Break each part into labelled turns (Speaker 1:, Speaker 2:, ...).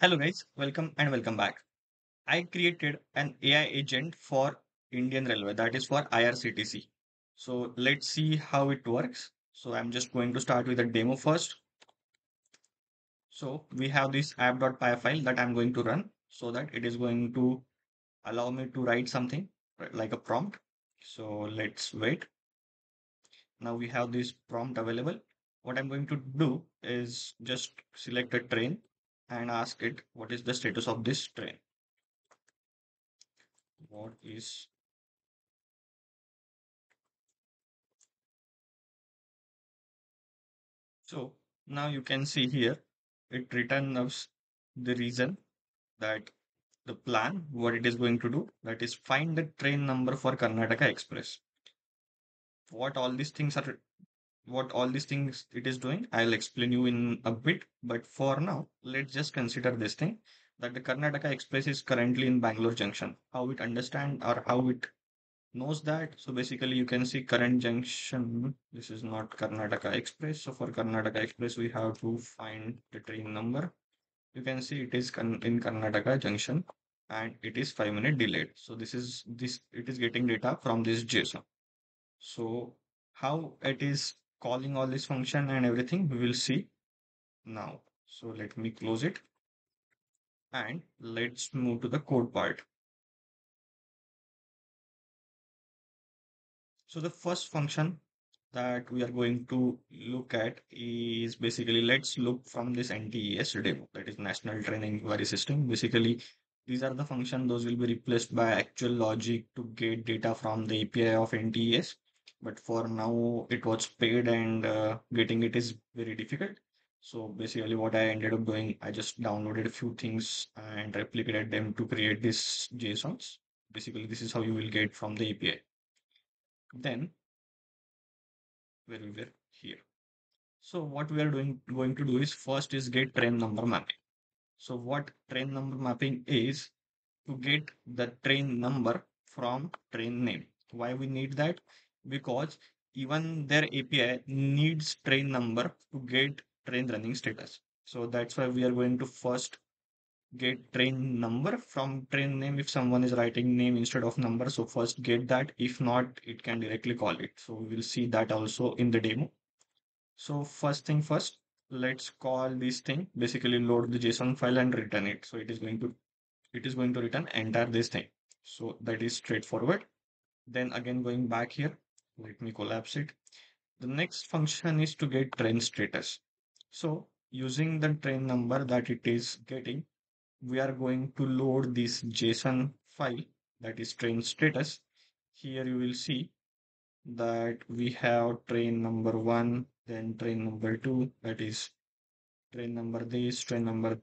Speaker 1: Hello guys, welcome and welcome back. I created an AI agent for Indian Railway that is for IRCTC. So let's see how it works. So I'm just going to start with a demo first. So we have this app.py file that I'm going to run so that it is going to allow me to write something like a prompt. So let's wait. Now we have this prompt available. What I'm going to do is just select a train and ask it what is the status of this train. What is so now you can see here it returns the reason that the plan what it is going to do that is find the train number for Karnataka Express. What all these things are what all these things it is doing i'll explain you in a bit but for now let's just consider this thing that the karnataka express is currently in bangalore junction. How it understand or how it knows that? So basically you can see current junction this is not karnataka express. So for karnataka express we have to find the train number. You can see it is in karnataka junction and it is 5 minute delayed so this is this it is getting data from this json so how it is calling all this function and everything we will see now. So let me close it and let's move to the code part. So the first function that we are going to look at is basically let's look from this NTES demo that is National Training Inquiry System. Basically, these are the functions those will be replaced by actual logic to get data from the API of NTES but for now it was paid and uh, getting it is very difficult. So basically what i ended up doing i just downloaded a few things and replicated them to create this jsons. Basically this is how you will get from the api then where we were here. So what we are doing going to do is first is get train number mapping. So what train number mapping is to get the train number from train name. Why we need that because even their API needs train number to get train running status. So that's why we are going to first get train number from train name if someone is writing name instead of number. So first get that. If not, it can directly call it. So we will see that also in the demo. So first thing first, let's call this thing basically load the JSON file and return it. So it is going to it is going to return entire this thing. So that is straightforward. Then again going back here, let me collapse it. The next function is to get train status. So using the train number that it is getting, we are going to load this JSON file that is train status. Here you will see that we have train number one, then train number two, that is train number this, train number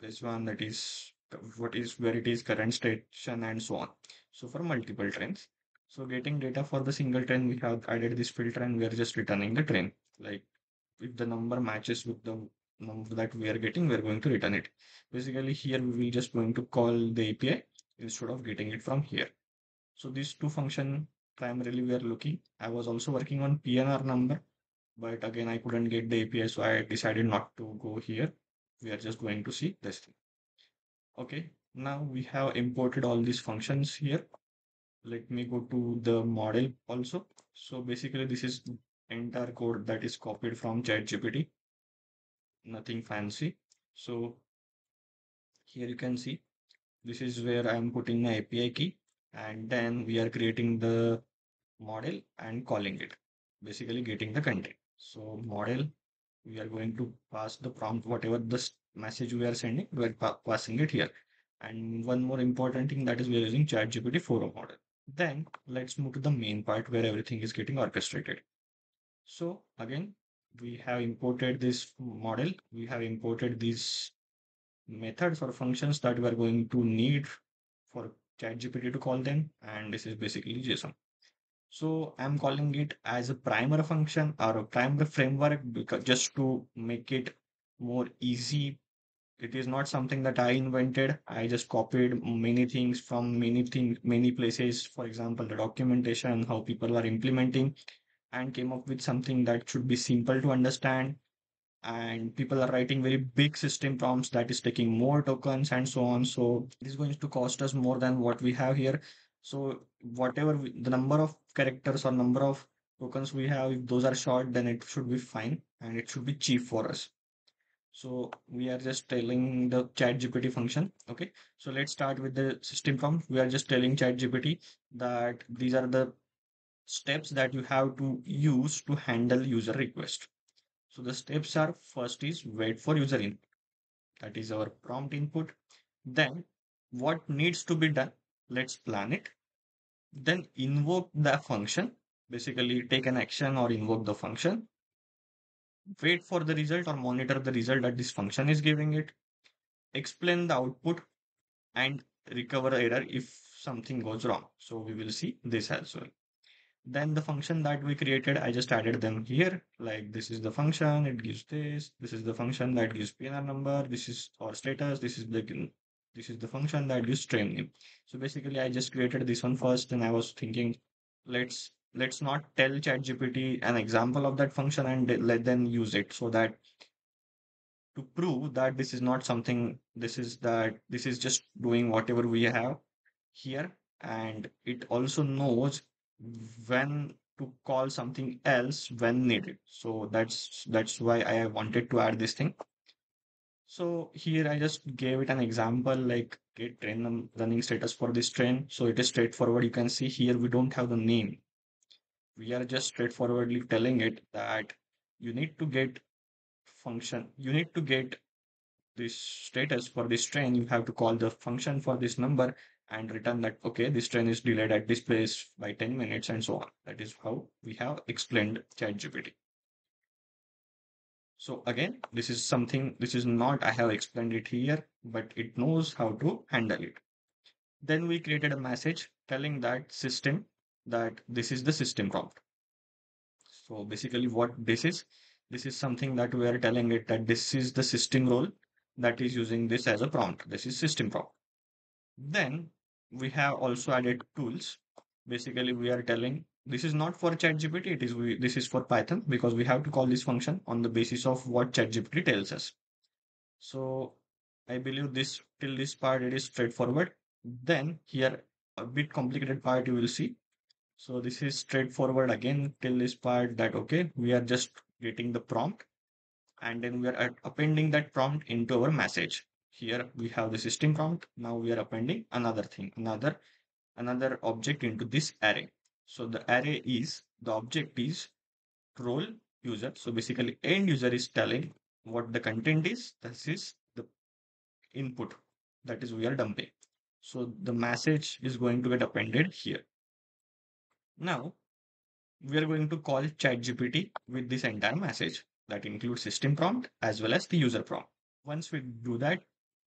Speaker 1: this one, that is what is where it is current station and so on. So for multiple trains. So getting data for the single train, we have added this filter and we are just returning the train. Like if the number matches with the number that we are getting, we're going to return it. Basically here we will just going to call the API instead of getting it from here. So these two function primarily we are looking. I was also working on PNR number, but again, I couldn't get the API. So I decided not to go here. We are just going to see this thing. Okay. Now we have imported all these functions here let me go to the model also. So basically this is entire code that is copied from ChatGPT. Nothing fancy. So here you can see this is where I'm putting my API key and then we are creating the model and calling it basically getting the content. So model we are going to pass the prompt whatever the message we are sending we are pa passing it here and one more important thing that is we are using ChatGPT 4 model. Then let's move to the main part where everything is getting orchestrated. So again, we have imported this model. We have imported these methods or functions that we are going to need for ChatGPT to call them. And this is basically JSON. So I'm calling it as a primer function or a primer framework because just to make it more easy it is not something that I invented. I just copied many things from many things, many places. For example, the documentation, how people are implementing, and came up with something that should be simple to understand and people are writing very big system prompts that is taking more tokens and so on. So this is going to cost us more than what we have here. So whatever we, the number of characters or number of tokens we have, if those are short, then it should be fine and it should be cheap for us. So we are just telling the chat GPT function. Okay. So let's start with the system prompt. We are just telling chat GPT that these are the steps that you have to use to handle user request. So the steps are first is wait for user input. That is our prompt input. Then what needs to be done? Let's plan it. Then invoke the function. Basically take an action or invoke the function. Wait for the result or monitor the result that this function is giving it. Explain the output and recover error if something goes wrong. So we will see this as well. Then the function that we created, I just added them here. Like this is the function, it gives this. This is the function that gives PNR number. This is our status. This is the this is the function that gives train name. So basically, I just created this one first, and I was thinking, let's let's not tell ChatGPT an example of that function and let them use it so that to prove that this is not something this is that this is just doing whatever we have here and it also knows when to call something else when needed. So that's that's why I wanted to add this thing. So here I just gave it an example like get train running status for this train. So it is straightforward. You can see here we don't have the name. We are just straightforwardly telling it that you need to get function. You need to get this status for this train. You have to call the function for this number and return that, okay, this train is delayed at this place by 10 minutes and so on. That is how we have explained ChatGPT. So again, this is something, this is not, I have explained it here, but it knows how to handle it. Then we created a message telling that system that this is the system prompt. So basically what this is, this is something that we are telling it that this is the system role that is using this as a prompt. This is system prompt. Then we have also added tools. Basically, we are telling this is not for ChatGPT. It is we, this is for Python because we have to call this function on the basis of what ChatGPT tells us. So I believe this till this part it is straightforward. Then here a bit complicated part you will see. So this is straightforward again till this part that okay we are just getting the prompt. And then we are appending that prompt into our message. Here we have the system prompt. Now we are appending another thing another another object into this array. So the array is the object is role user. So basically end user is telling what the content is. This is the input that is we are dumping. So the message is going to get appended here now we are going to call ChatGPT with this entire message that includes system prompt as well as the user prompt. Once we do that,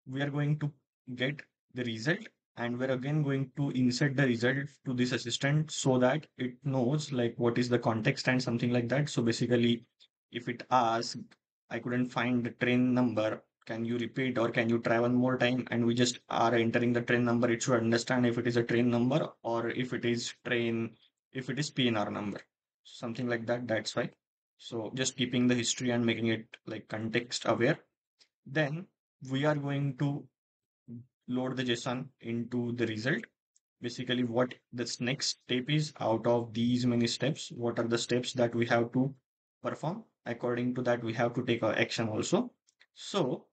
Speaker 1: we are going to get the result and we're again going to insert the result to this assistant so that it knows like what is the context and something like that. So basically, if it asks, I couldn't find the train number, can you repeat or can you try one more time? And we just are entering the train number. It should understand if it is a train number or if it is train, if it is PNR number, something like that. That's why. So just keeping the history and making it like context aware. Then we are going to load the JSON into the result. Basically, what this next step is out of these many steps, what are the steps that we have to perform? According to that, we have to take our action also. So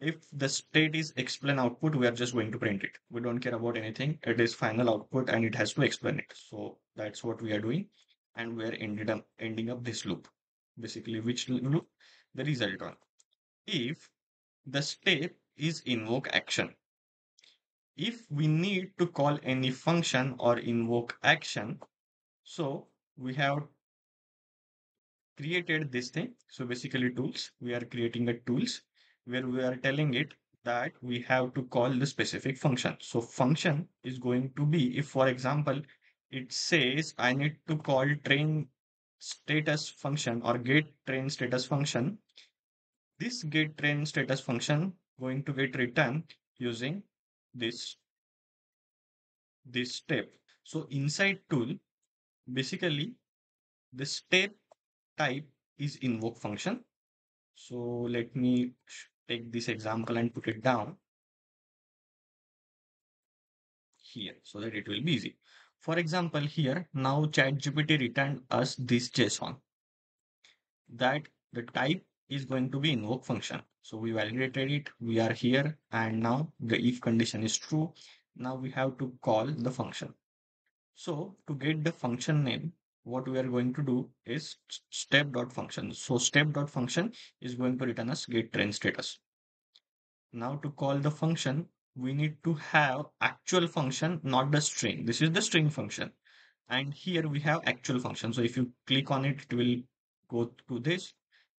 Speaker 1: if the state is explain output, we are just going to print it. We don't care about anything. It is final output and it has to explain it. So that's what we are doing. And we're ended up ending up this loop. Basically, which loop? The result one. If the step is invoke action. If we need to call any function or invoke action, so we have created this thing. So basically tools, we are creating a tools where we are telling it that we have to call the specific function. So function is going to be, if for example, it says I need to call train status function or get train status function, this get train status function going to get returned using this this step. So inside tool, basically the step type is invoke function. So let me take this example and put it down here so that it will be easy. For example, here now ChatGPT returned us this JSON that the type is going to be invoke function. So we validated it, we are here, and now the if condition is true. Now we have to call the function. So to get the function name, what we are going to do is step dot function. So step dot function is going to return us get train status. Now to call the function, we need to have actual function, not the string. This is the string function. And here we have actual function. So if you click on it, it will go to this,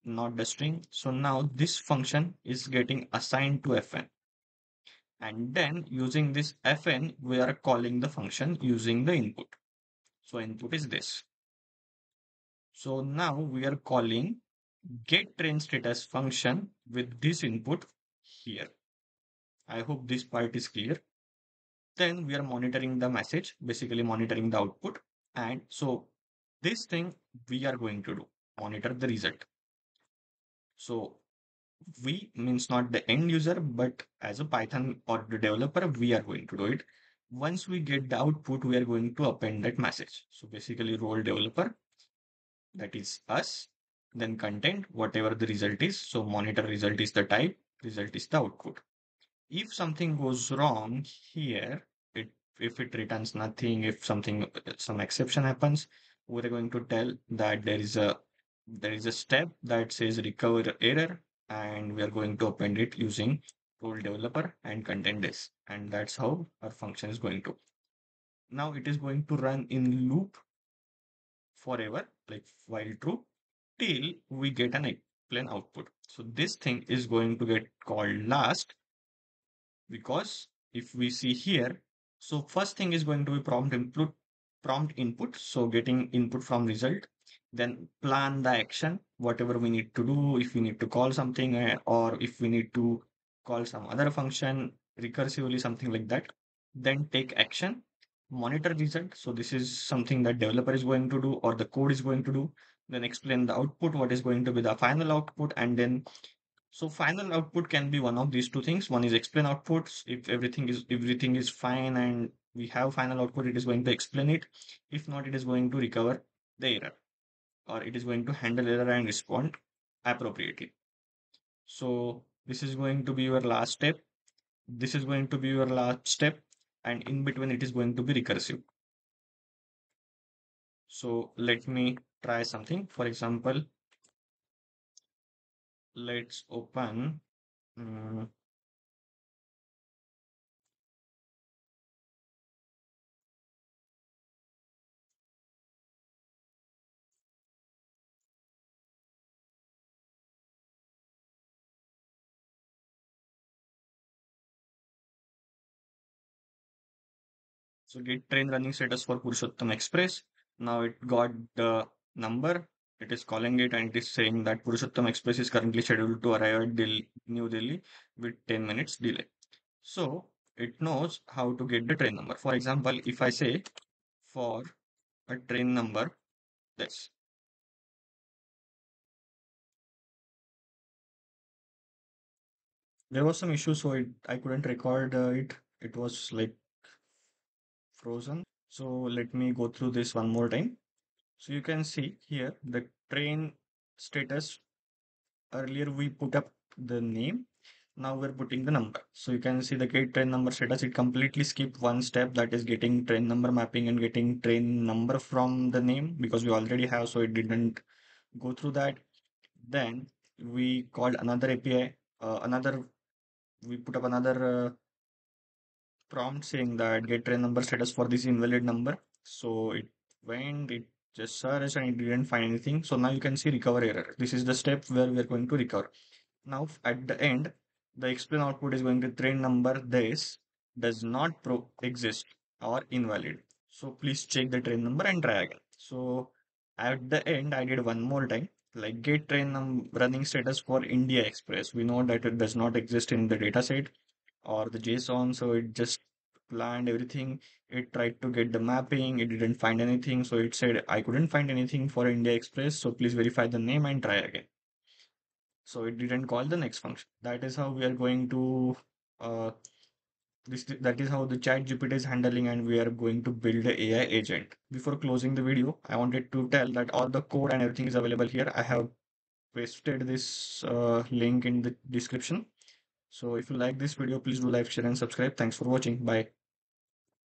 Speaker 1: not the string. So now this function is getting assigned to fn. And then using this fn, we are calling the function using the input. So input is this. So now we are calling get train status function with this input here. I hope this part is clear. Then we are monitoring the message, basically monitoring the output. And so this thing we are going to do, monitor the result. So we means not the end user, but as a Python or the developer, we are going to do it. Once we get the output, we are going to append that message. So basically role developer, that is us, then content, whatever the result is. So monitor result is the type, result is the output. If something goes wrong here, it if it returns nothing, if something some exception happens, we're going to tell that there is a there is a step that says recover error and we are going to append it using tool developer and content this and that's how our function is going to. Now it is going to run in loop forever like while true till we get an plain output. So this thing is going to get called last because if we see here so first thing is going to be prompt input prompt input. So getting input from result then plan the action whatever we need to do. If we need to call something uh, or if we need to call some other function recursively something like that then take action monitor result. So this is something that developer is going to do or the code is going to do. Then explain the output what is going to be the final output and then so final output can be one of these two things one is explain outputs if everything is everything is fine and we have final output it is going to explain it if not it is going to recover the error or it is going to handle error and respond appropriately. So this is going to be your last step. This is going to be your last step and in between it is going to be recursive. So let me try something. For example, let's open um, So get train running status for Purushottam Express. Now it got the number. It is calling it and it is saying that Purushottam Express is currently scheduled to arrive at Delhi, New Delhi with 10 minutes delay. So it knows how to get the train number. For example, if I say for a train number, this. There was some issue, so it, I couldn't record uh, it. It was like frozen. So let me go through this one more time. So you can see here the train status. Earlier we put up the name. Now we're putting the number. So you can see the get train number status. It completely skipped one step that is getting train number mapping and getting train number from the name because we already have. So it didn't go through that. Then we called another API, uh, another, we put up another uh, prompt saying that get train number status for this invalid number. So it went, it just searched and it didn't find anything. So now you can see recover error. This is the step where we are going to recover. Now at the end, the explain output is going to train number this does not exist or invalid. So please check the train number and try again. So at the end, I did one more time like get train running status for India Express. We know that it does not exist in the dataset or the JSON. So it just planned everything. It tried to get the mapping. It didn't find anything. So it said, I couldn't find anything for India Express. So please verify the name and try again. so it didn't call the next function that is how we are going to uh, this that is how the chat gpt is handling and we are going to build a ai agent before closing the video i wanted to tell that all the code and everything is available here i have pasted this uh, link in the description so if you like this video please do like share and subscribe thanks for watching bye